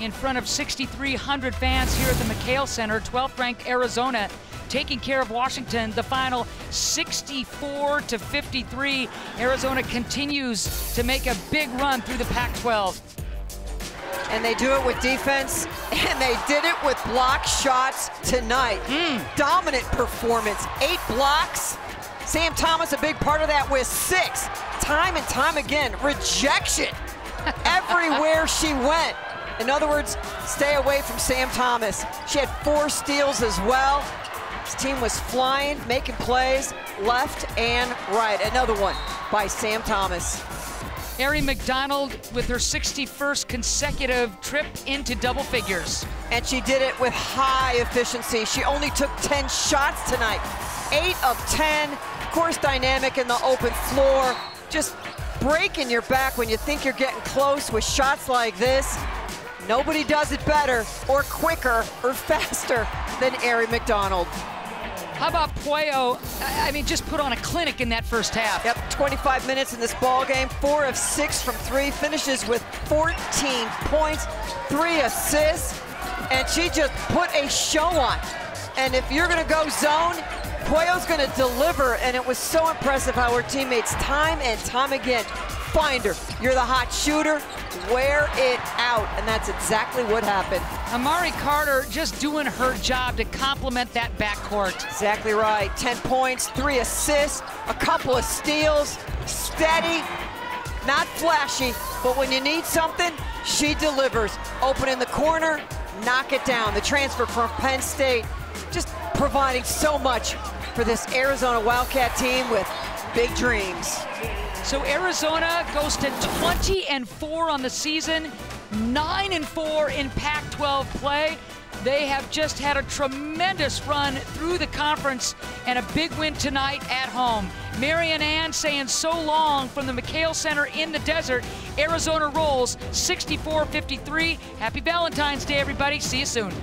in front of 6,300 fans here at the McKale Center. 12th ranked Arizona taking care of Washington. The final 64 to 53. Arizona continues to make a big run through the Pac 12. And they do it with defense, and they did it with block shots tonight. Mm. Dominant performance. Eight blocks. Sam Thomas, a big part of that, with six. Time and time again, rejection everywhere she went. In other words, stay away from Sam Thomas. She had four steals as well. This team was flying, making plays left and right. Another one by Sam Thomas. Aari McDonald with her 61st consecutive trip into double figures. And she did it with high efficiency. She only took 10 shots tonight. Eight of 10. Of course, dynamic in the open floor. Just breaking your back when you think you're getting close with shots like this. Nobody does it better or quicker or faster than Aari McDonald. How about Pueyo? I mean, just put on a clinic in that first half. Yep, 25 minutes in this ball game. Four of six from three. Finishes with 14 points, three assists, and she just put a show on. And if you're going to go zone, Pueyo's going to deliver, and it was so impressive how her teammates time and time again find her. You're the hot shooter, wear it out, and that's exactly what happened. Amari Carter just doing her job to complement that backcourt. Exactly right. 10 points, three assists, a couple of steals, steady, not flashy, but when you need something, she delivers. Open in the corner, knock it down. The transfer from Penn State, just providing so much for this Arizona Wildcat team with big dreams. So Arizona goes to 20 and 4 on the season, 9 and 4 in Pac-12 play. They have just had a tremendous run through the conference and a big win tonight at home. Mary and Ann saying so long from the McKale Center in the desert. Arizona rolls 64-53. Happy Valentine's Day, everybody. See you soon.